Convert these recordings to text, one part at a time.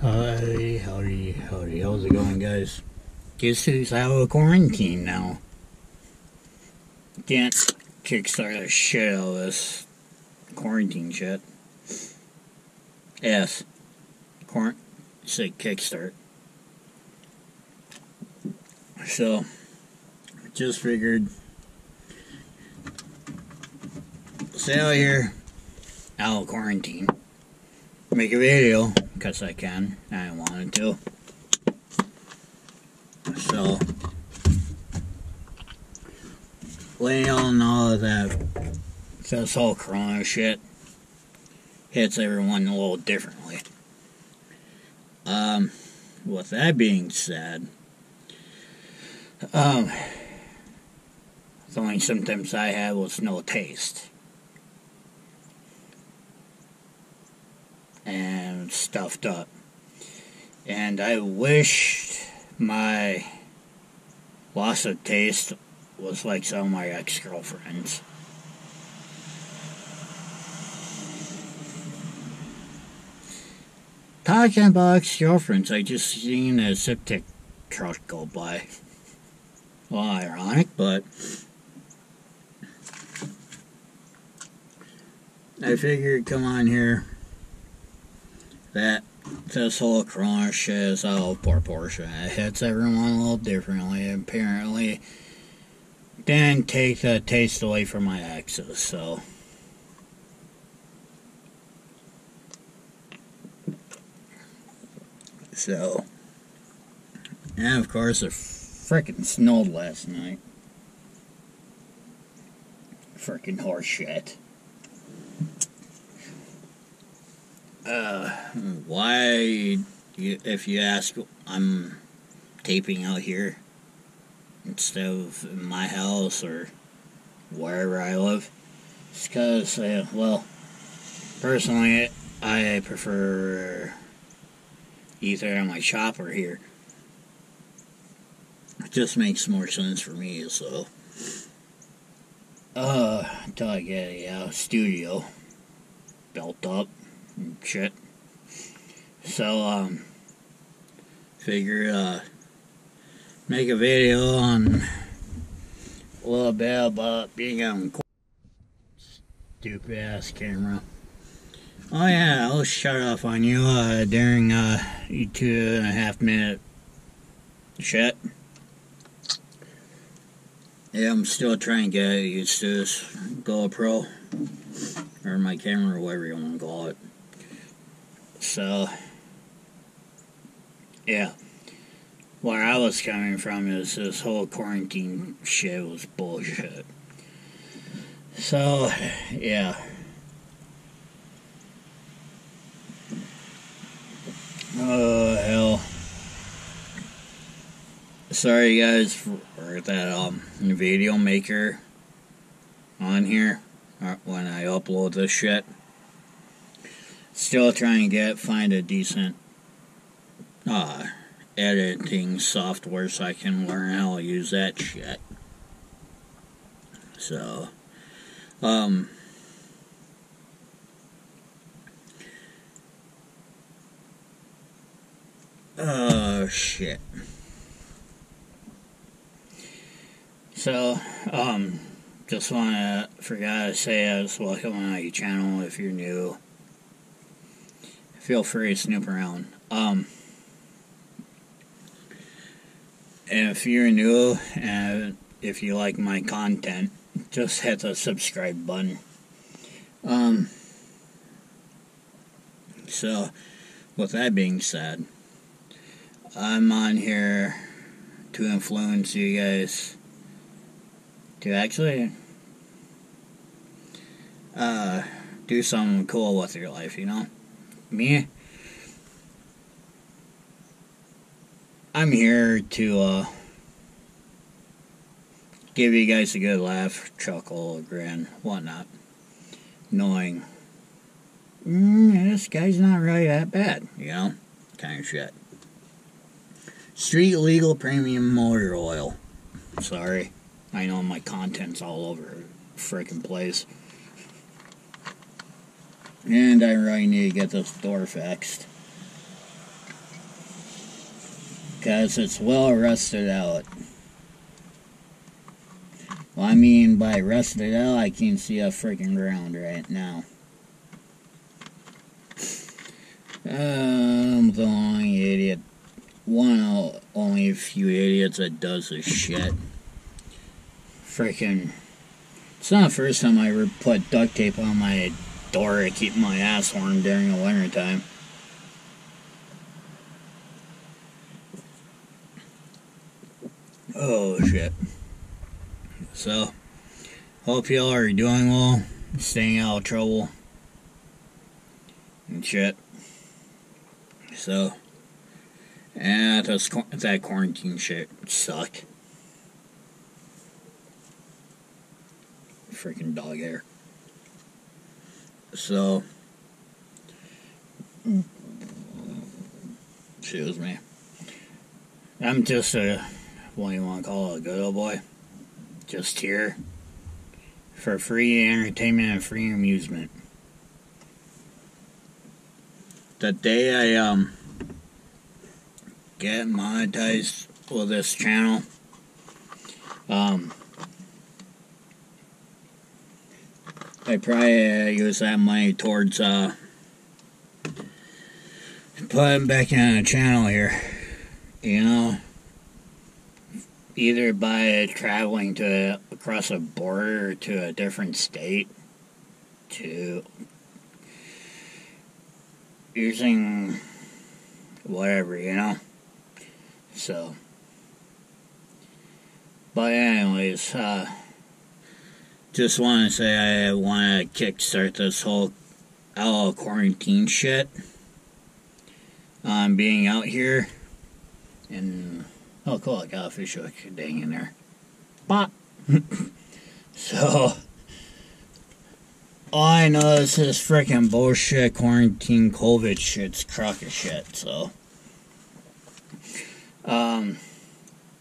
Howdy, howdy, howdy. How's it going, guys? Guess who's out of quarantine now? Can't kickstart the shit out of this quarantine shit. Yes. Quarant say kickstart. So, just figured stay out here out of quarantine. Make a video because I can. I wanted to. So, letting y'all know that this whole corona shit hits everyone a little differently. Um, with that being said, um, the only symptoms I had was no taste. And stuffed up. And I wished my loss of taste was like some of my ex girlfriends. Talking about ex girlfriends, I just seen a septic truck go by. Well, ironic, but I figured come on here that this whole corona shit is all proportion. It hits everyone a little differently. Apparently, didn't take the taste away from my exes, so. So, and of course, it frickin' snowed last night. Frickin' horse shit. Uh, why, if you ask, I'm taping out here instead of in my house or wherever I live. It's because, uh, well, personally, I prefer either in my shop or here. It just makes more sense for me, so. Uh, until I get a uh, studio built up shit. So, um, figure, uh, make a video on a little bit about being on stupid ass camera. Oh yeah, I'll shut off on you uh, during uh, two and a half minute shit. Yeah, I'm still trying to get used to this GoPro or my camera, whatever you want to call it. So, yeah. Where I was coming from is this whole quarantine shit was bullshit. So, yeah. Oh, hell. Sorry, guys, for that um, video maker on here uh, when I upload this shit. Still trying to get find a decent uh, editing software so I can learn how to use that shit. So, um, oh shit. So, um, just want to forgot to say I welcome on your channel if you're new. Feel free to snoop around. Um, if you're new and if you like my content, just hit the subscribe button. Um, so, with that being said, I'm on here to influence you guys to actually uh, do something cool with your life, you know? Me, I'm here to uh, give you guys a good laugh, chuckle, grin, whatnot, knowing mm, this guy's not really that bad, you know? Kind of shit. Street legal premium motor oil. Sorry. I know my content's all over freaking place. And I really need to get this door fixed. Because it's well rusted out. Well, I mean by rusted out, I can see a freaking ground right now. I'm the only idiot. One of only a few idiots that does this shit. Freaking. It's not the first time I ever put duct tape on my door to keep my ass warm during the winter time. Oh shit. So, hope y'all are doing well, staying out of trouble, and shit. So, eh, that's, that quarantine shit sucked. Freaking dog hair. So, excuse me. I'm just a, what do you want to call it, a good old boy? Just here for free entertainment and free amusement. The day I, um, get monetized with this channel, um, I probably uh, use that money towards uh, putting back in a channel here. You know, either by traveling to across a border to a different state, to using whatever, you know. So, but anyways, uh just want to say I want to kickstart this whole out quarantine shit. Um, being out here, and oh cool, I got a fish hook dang in there. But so all I know is this freaking bullshit quarantine COVID shit's crock of shit. So um,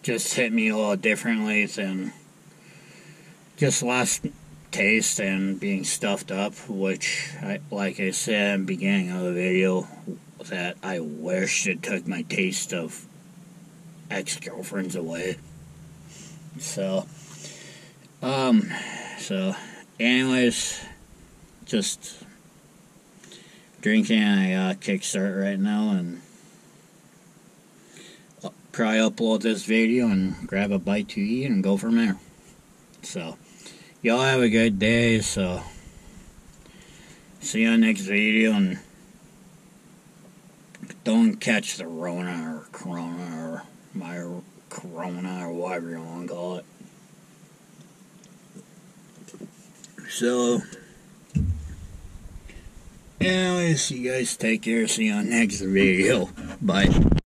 just hit me a little differently than just lost taste and being stuffed up, which, I, like I said in the beginning of the video, that I wish it took my taste of ex girlfriends away. So, um, so, anyways, just drinking a uh, kickstart right now and I'll probably upload this video and grab a bite to eat and go from there. So, y'all have a good day. So, see you on next video and don't catch the Rona or Corona or my Corona or whatever you want to call it. So, anyways, you guys take care. See you on next video. Bye.